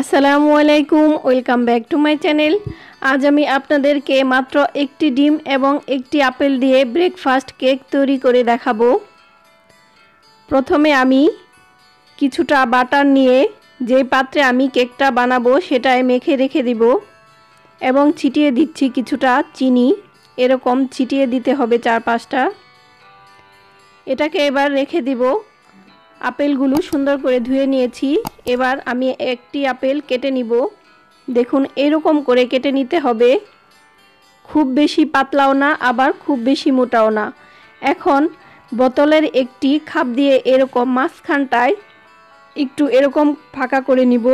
আসসালামু আলাইকুম, welcome back to my channel. আজ আমি আপনাদেরকে মাত্র একটি ডিম এবং একটি আপেল দিয়ে ব্রেকফাস্ট কেক তৈরি করে দেখাবো। প্রথমে আমি কিছুটা বাটার নিয়ে যে পাত্রে আমি কেকটা বানাবো সেটায় মেখে রেখে দিব এবং ছিটিয়ে দিচ্ছি কিছুটা চিনি। এরকম ছিটিয়ে দিতে হবে চার পাঁচটা এটাকে এবার রেখে দিব। আপেলগুলো সুন্দর করে ধুয়ে নিয়েছি। এবার আমি একটি আপেল কেটে নিব। দেখুন, এরকম করে কেটে নিতে হবে। খুব বেশি পাতলাও না, আবার খুব বেশি মোটাও না। এখন বোতলের একটি খাপ দিয়ে এরকম মাঝখানটায় একটু এরকম ফাঁকা করে নিব।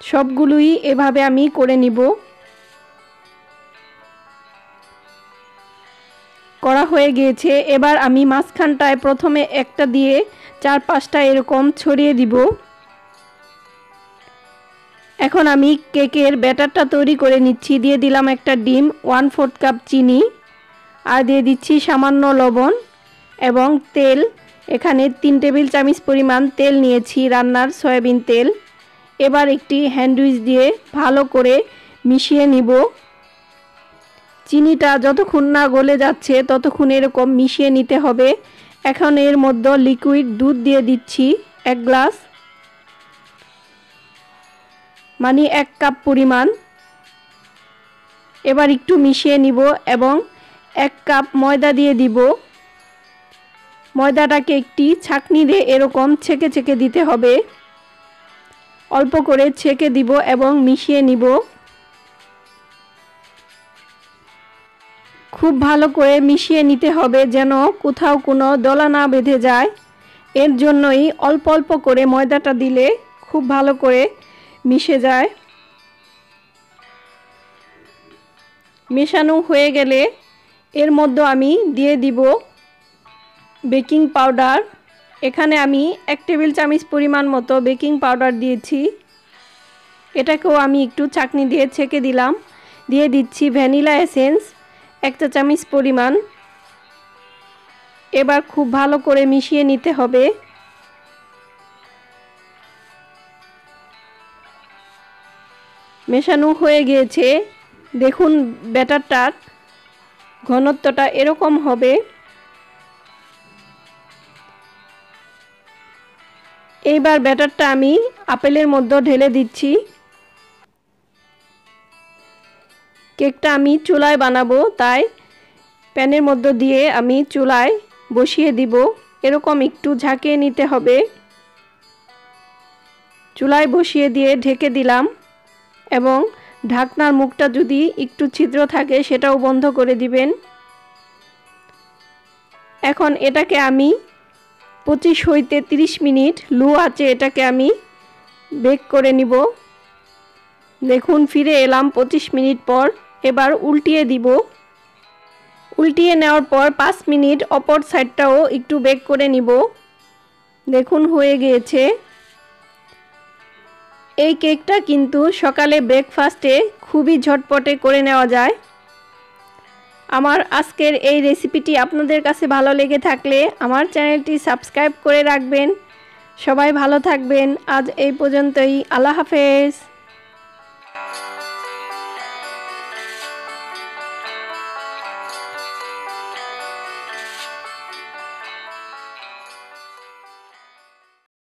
সবগুলোই এভাবে আমি করে নিব। করা হয়ে গিয়েছে। এবার আমি মাঝখানটায় প্রথমে একটা দিয়ে চার পাঁচটা এরকম ছড়িয়ে দিব। এখন আমি কেকের ব্যাটারটা তৈরি করে নিচ্ছি। দিয়ে দিলাম একটা ডিম ওয়ান ফোর্থ কাপ চিনি, আর দিয়ে দিচ্ছি সামান্য লবণ এবং তেল। এখানে তিন টেবিল চামচ পরিমাণ তেল নিয়েছি, রান্নার সয়াবিন তেল। এবার একটি হ্যান্ডউইচ দিয়ে ভালো করে মিশিয়ে নিব। চিনিটা যতক্ষণ না গলে যাচ্ছে, ততক্ষণ এরকম মিশিয়ে নিতে হবে। এখন এর মধ্যে লিকুইড দুধ দিয়ে দিচ্ছি, এক গ্লাস। মানে এক কাপ পরিমাণ। এবার একটু মিশিয়ে নিব এবং এক কাপ ময়দা দিয়ে দিব। ময়দাটাকে একটি ছাকনি দিয়ে এরকম ছেঁকে ছেঁকে দিতে হবে। অল্প করে ছেঁকে দিব এবং মিশিয়ে নিব। খুব ভালো করে মিশিয়ে নিতে হবে যেন কোথাও কোনো দলা না বেঁধে যায়। এর জন্যই অল্প অল্প করে ময়দাটা দিলে খুব ভালো করে মিশে যায়। মেশানো হয়ে গেলে এর মধ্যে আমি দিয়ে দিব বেকিং পাউডার। এখানে আমি এক টেবিল চামচ পরিমাণ মতো বেকিং পাউডার দিয়েছি। এটাকেও আমি একটু চাকনি দিয়ে ছেঁকে দিলাম। দিয়ে দিচ্ছি ভ্যানিলা এসেন্স। এক চা চামচ পরিমাণ। এবার খুব ভালো করে মিশিয়ে নিতে হবে। মেশানো হয়ে গিয়েছে। দেখুন, ব্যাটারটার ঘনত্বটা এরকম হবে। এইবার ব্যাটারটা আমি আপেলের মধ্যে ঢেলে দিচ্ছি। কেকটা আমি চুলায় বানাবো, তাই প্যানের মধ্যে দিয়ে আমি চুলায় বসিয়ে দিব। এরকম একটু ঝাঁকিয়ে নিতে হবে। চুলায় বসিয়ে দিয়ে ঢেকে দিলাম এবং ঢাকনার মুখটা যদি একটু ছিদ্র থাকে, সেটাও বন্ধ করে দিবেন। এখন এটাকে আমি পঁচিশ হইতে 30 মিনিট লু আছে এটাকে আমি বেক করে নিব। দেখুন, ফিরে এলাম পঁচিশ মিনিট পর। এবার উল্টিয়ে দিব। উল্টিয়ে নেওয়ার পর পাঁচ মিনিট অপর সাইডটাও একটু বেক করে নিব। দেখুন, হয়ে গিয়েছে। এই কেকটা কিন্তু সকালে ব্রেকফাস্টে খুবই ঝটপটে করে নেওয়া যায়। আমার আজকের এই রেসিপিটি আপনাদের কাছে ভালো লেগে থাকলে আমার চ্যানেলটি সাবস্ক্রাইব করে রাখবেন। সবাই ভালো থাকবেন। আজ এই পর্যন্তই। আল্লাহ হাফেজ।